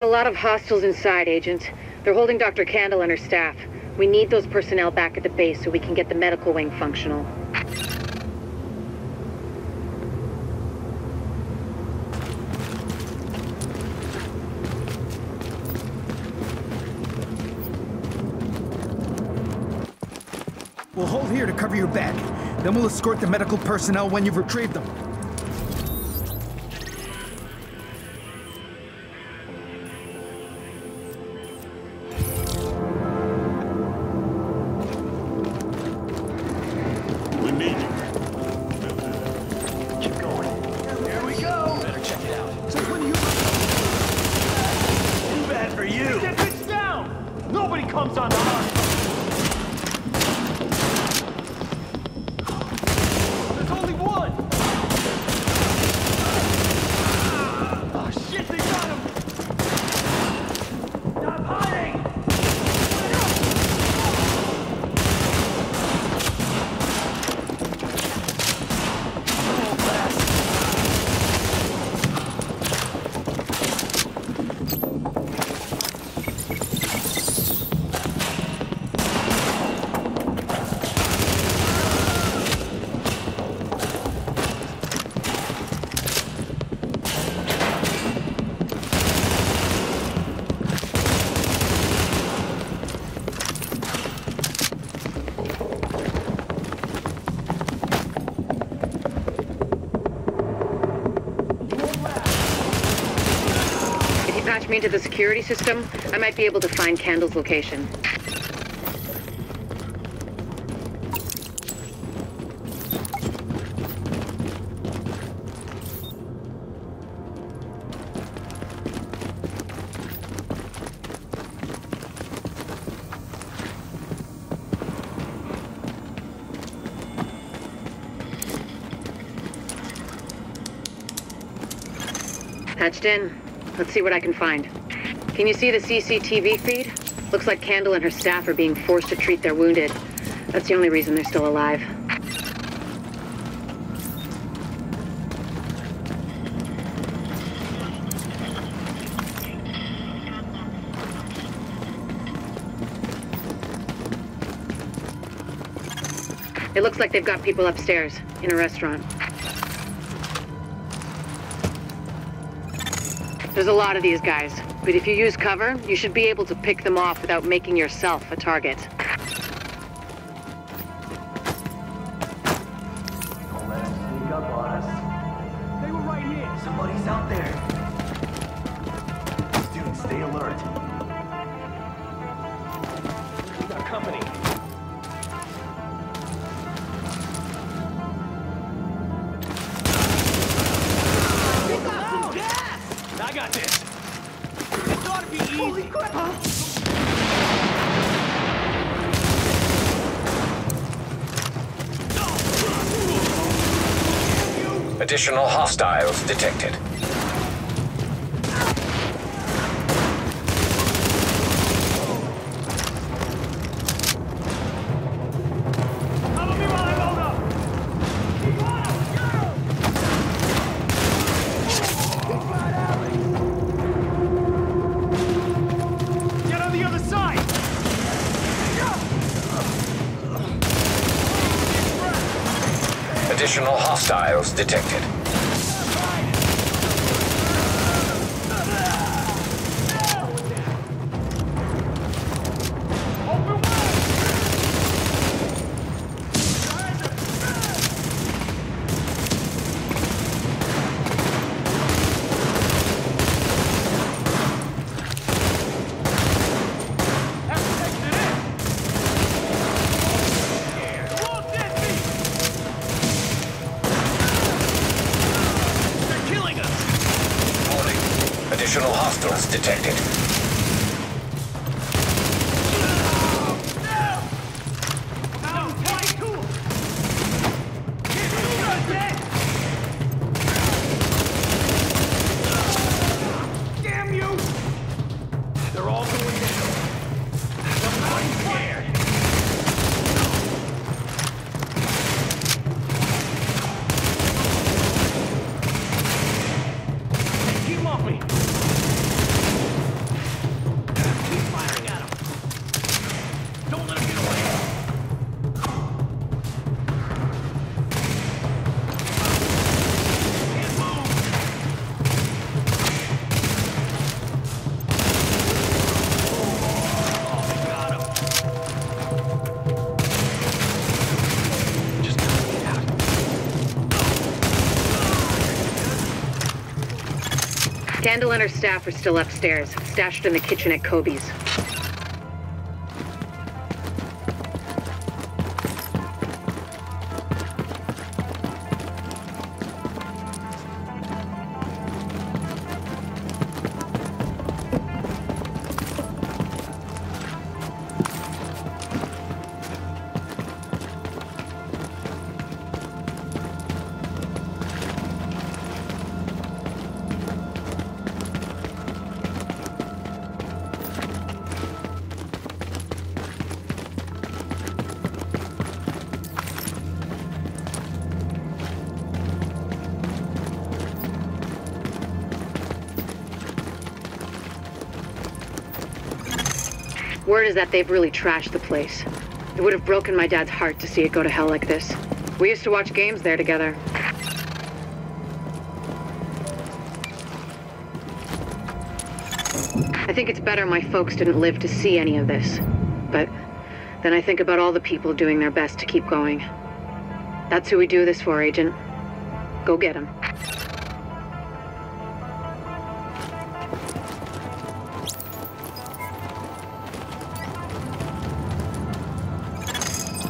A lot of hostiles inside, Agent. They're holding Dr. Kandel and her staff. We need those personnel back at the base so we can get the medical wing functional. We'll hold here to cover your back. Then we'll escort the medical personnel when you've retrieved them. Into the security system, I might be able to find Kandel's location. Patched in. Let's see what I can find. Can you see the CCTV feed? Looks like Kandel and her staff are being forced to treat their wounded. That's the only reason they're still alive. It looks like they've got people upstairs, in a restaurant. There's a lot of these guys, but if you use cover, you should be able to pick them off without making yourself a target. Additional hostiles detected. Detected. Open wide! Have to take it in! Won't get me! They're killing us! Warning. Additional hostiles detected. Kandel and her staff are still upstairs, stashed in the kitchen at Kobe's. Word is that they've really trashed the place. It would have broken my dad's heart to see it go to hell like this. We used to watch games there together. I think it's better my folks didn't live to see any of this. But then I think about all the people doing their best to keep going. That's who we do this for, Agent. Go get him.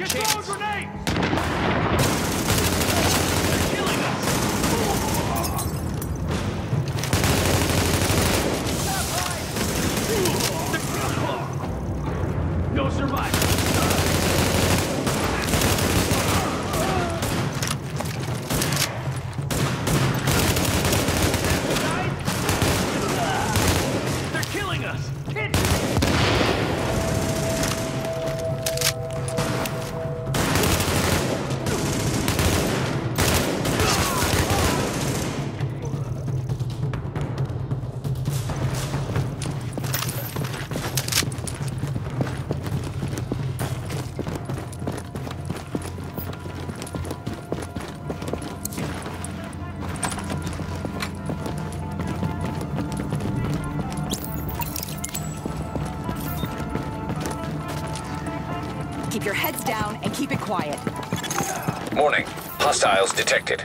Got a Get chance. Heads down and keep it quiet. Warning. Hostiles detected.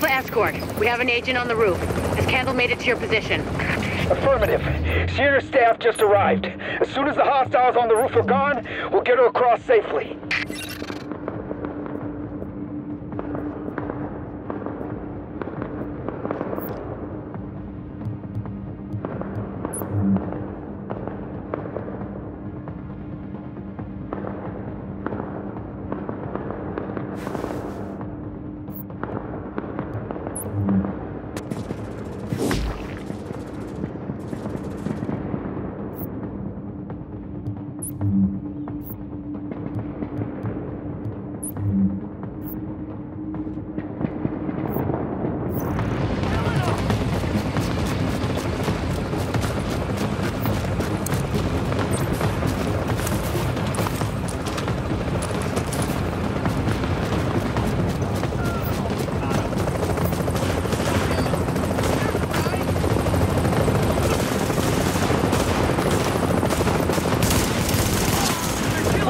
Alpha Escort, we have an agent on the roof. Has Kandel made it to your position? Affirmative. She and her staff just arrived. As soon as the hostiles on the roof are gone, we'll get her across safely.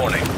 Warning.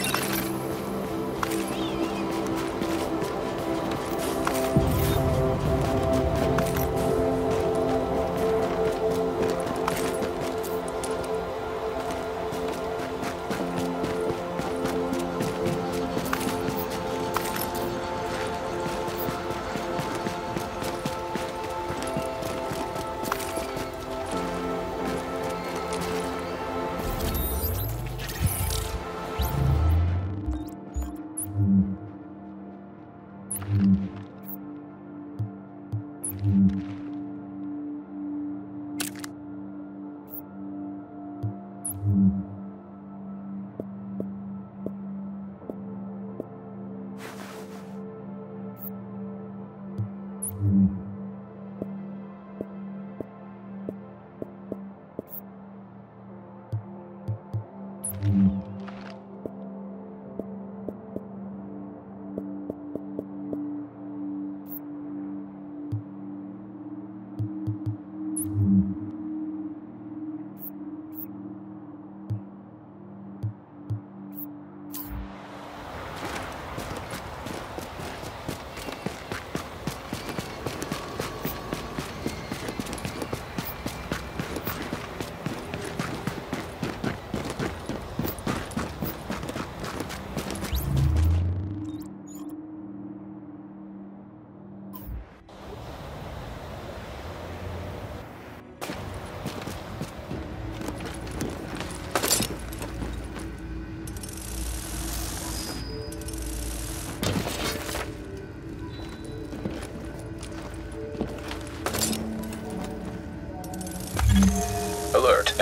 Alert,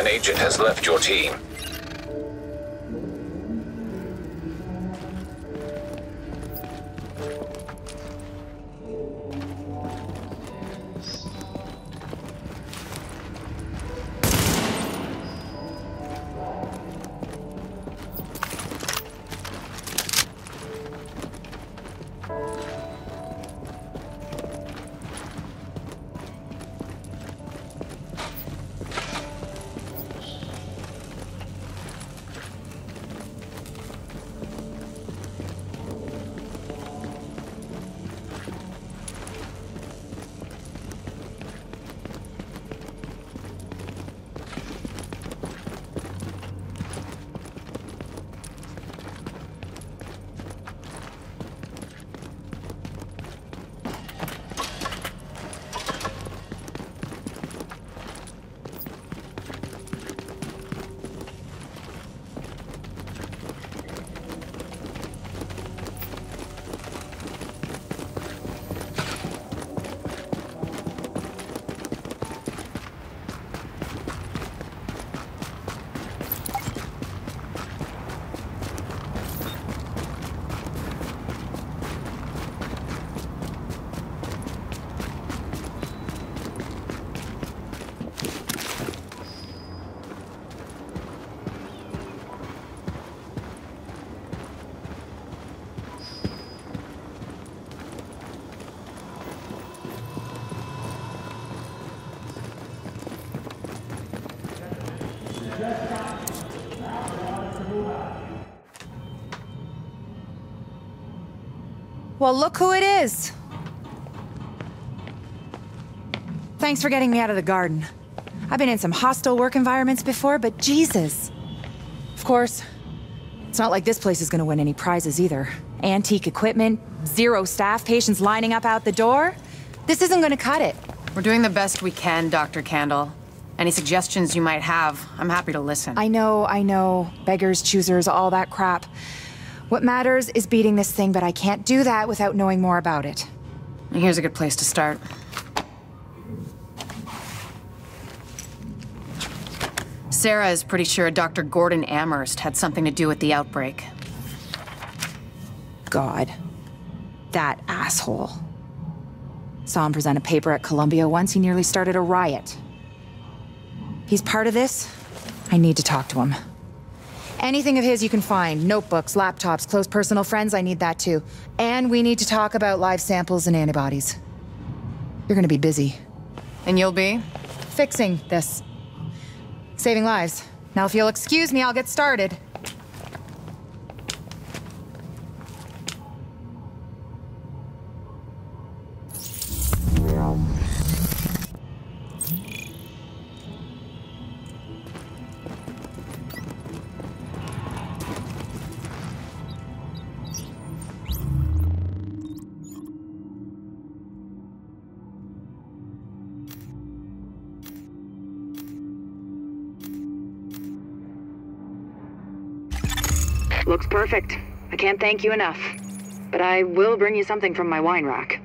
agent has left your team. Well, look who it is. Thanks for getting me out of the garden. I've been in some hostile work environments before, but Jesus. Of course, it's not like this place is gonna win any prizes either. Antique equipment, zero staff, patients lining up out the door. This isn't gonna cut it. We're doing the best we can, Dr. Kandel. Any suggestions you might have, I'm happy to listen. I know, I know. Beggars, choosers, all that crap. What matters is beating this thing, but I can't do that without knowing more about it. Here's a good place to start. Sarah is pretty sure Dr. Gordon Amherst had something to do with the outbreak. God. That asshole. Saw him present a paper at Columbia once, he nearly started a riot. He's part of this? I need to talk to him. Anything of his you can find. Notebooks, laptops, close personal friends, I need that too. And we need to talk about live samples and antibodies. You're gonna be busy. And you'll be? Fixing this. Saving lives. Now if you'll excuse me, I'll get started. Looks perfect. I can't thank you enough. But I will bring you something from my wine rack.